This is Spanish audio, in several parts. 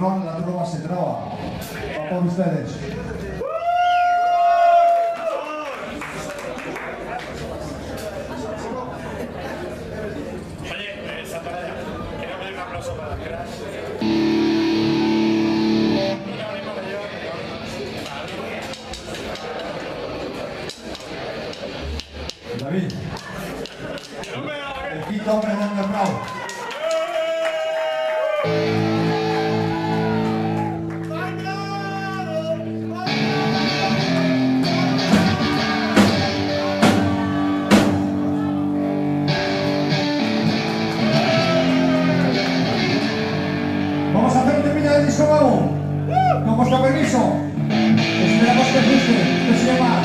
ron la trova se traba. Va por ustedes. Con vuestro permiso. Esperamos que guste. Esto se llama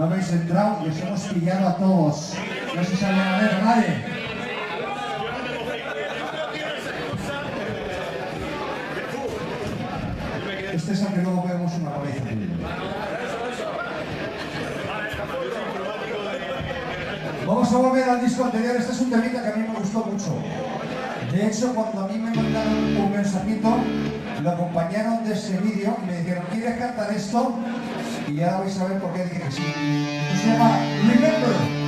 no habéis entrado y os hemos pillado a todos. No se sale a ver nadie. Este es el que luego pegamos una paliza. Vamos a volver al disco anterior. Este es un temita que a mí me gustó mucho. De hecho, cuando a mí me mandaron un mensajito, lo acompañaron de ese vídeo y me dijeron, ¿quieres cantar esto? Y ya a ver por qué dije que. Se llama Remember.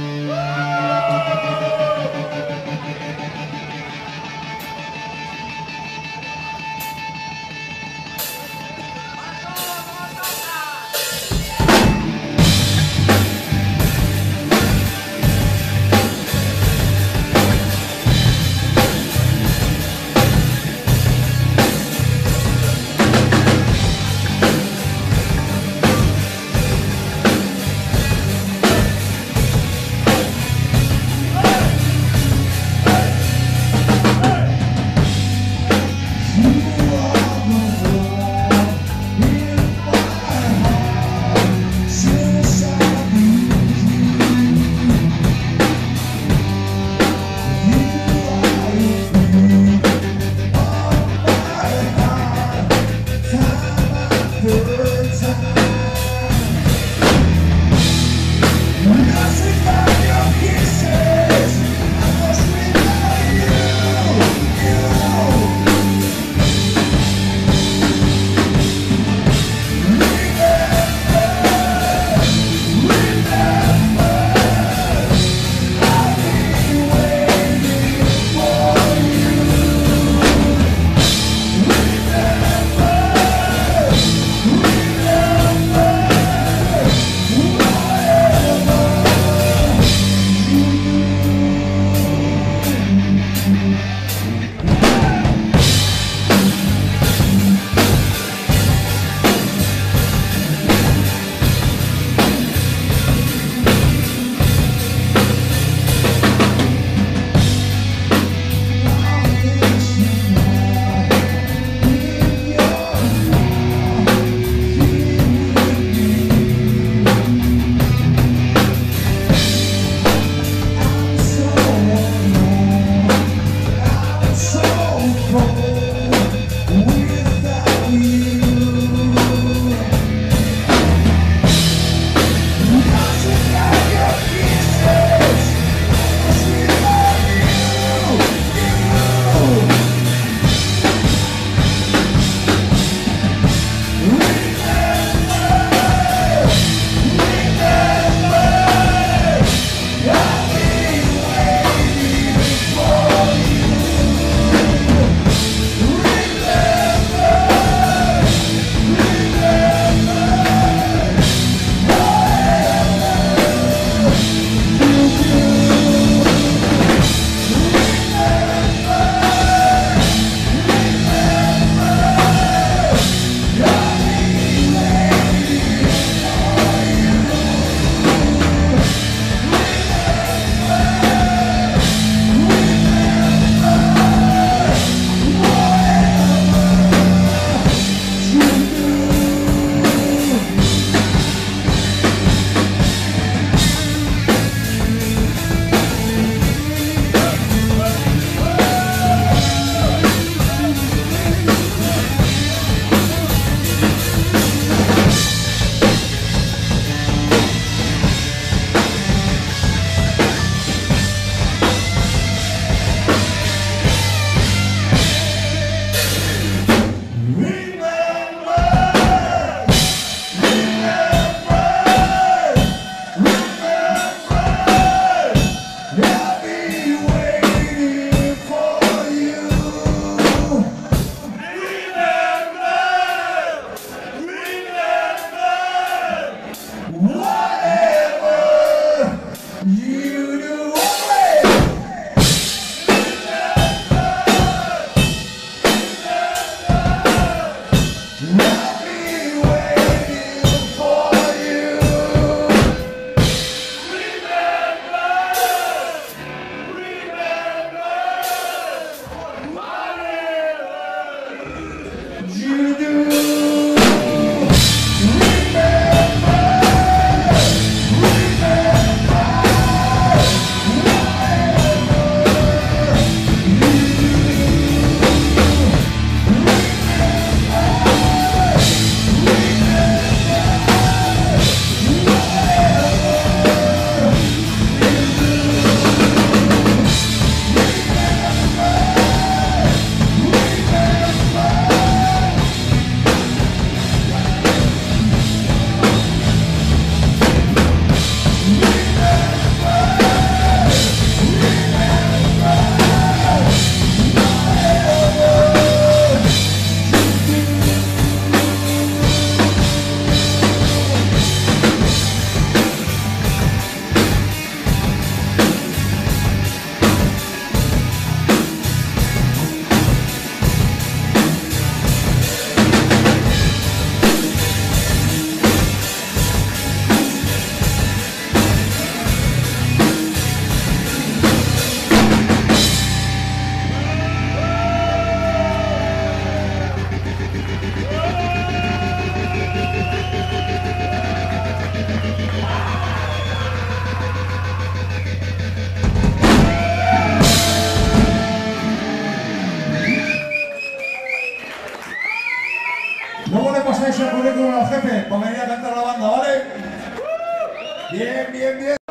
Yeah, yeah.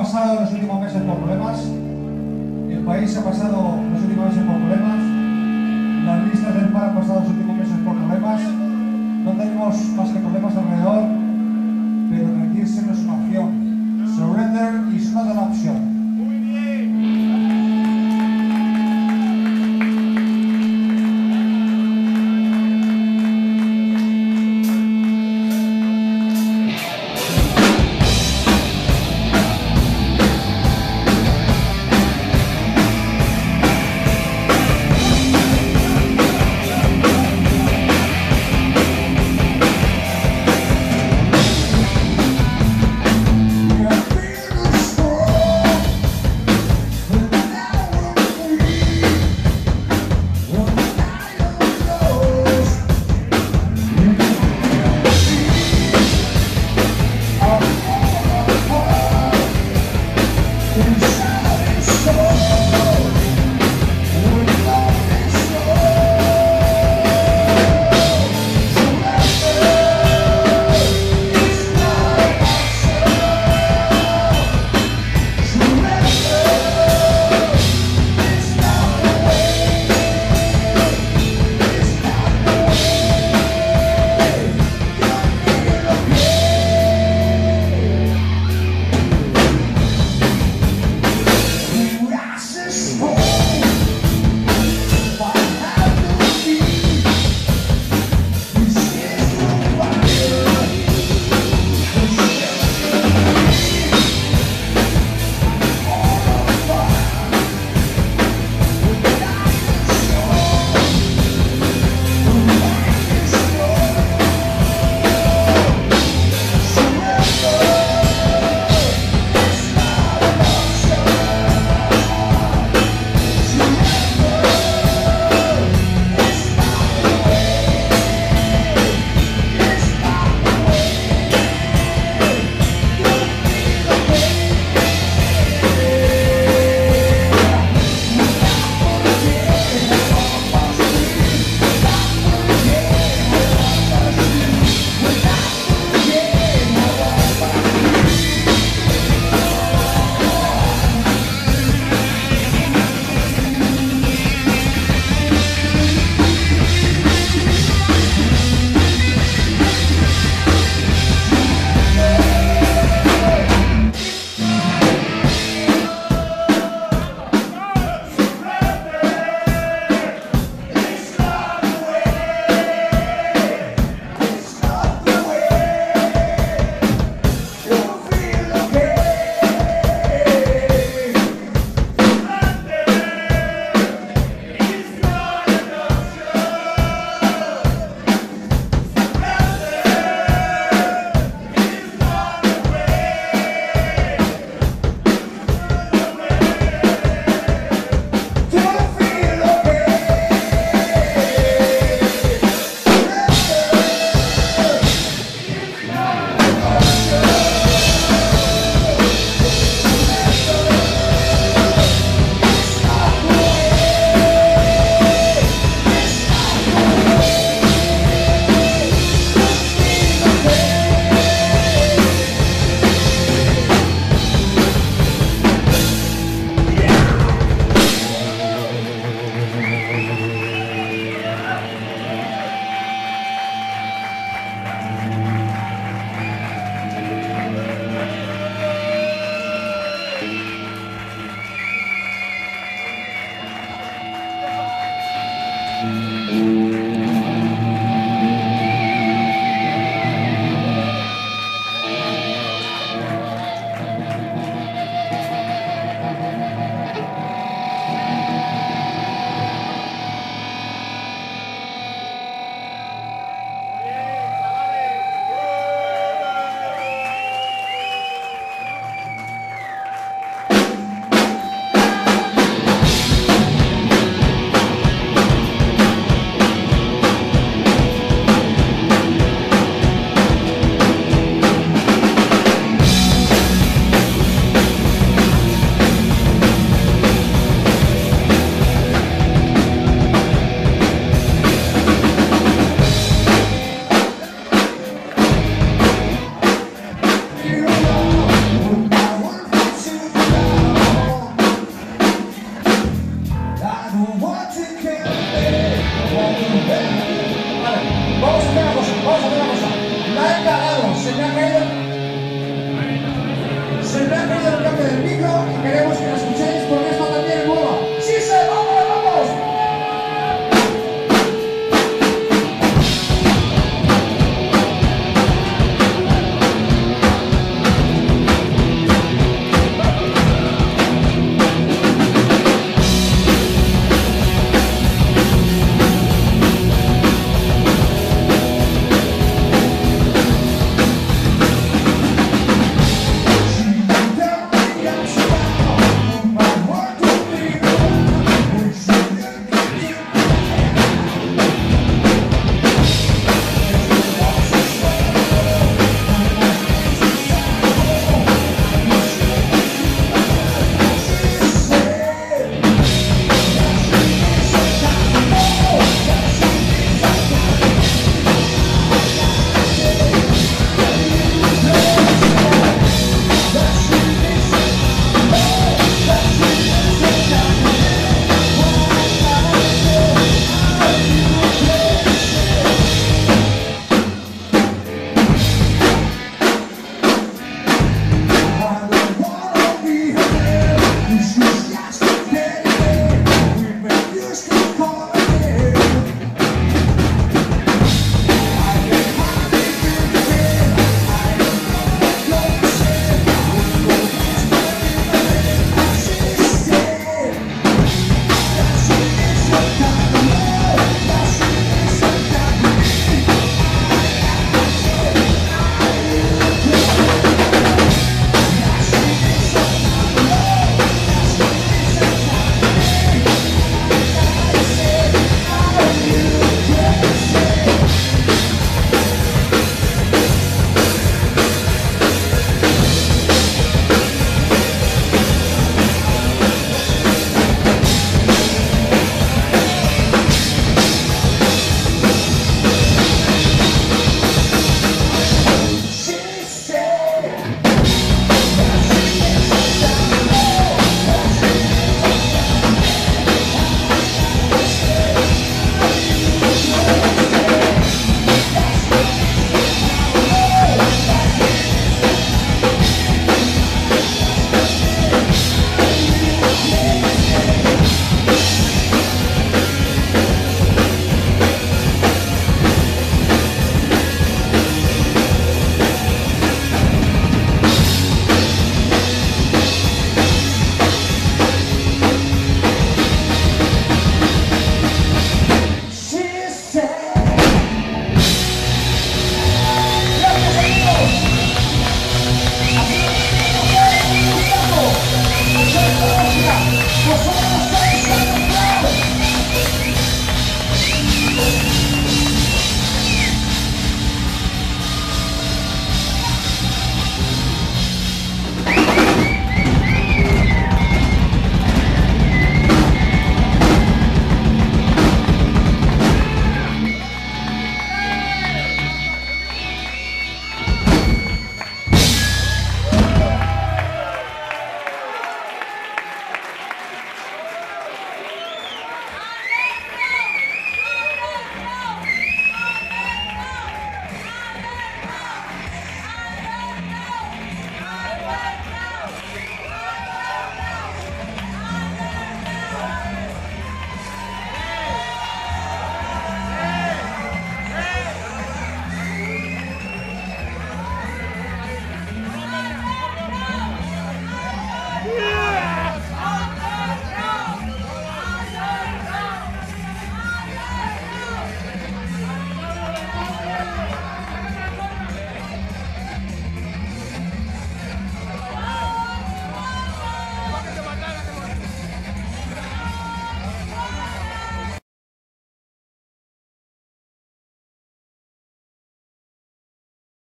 Pasado los últimos meses por problemas. El país ha pasado los últimos meses por problemas. Las listas del par han pasado los últimos meses por problemas. No tenemos más que problemas alrededor, pero rendirse no es una opción. Surrender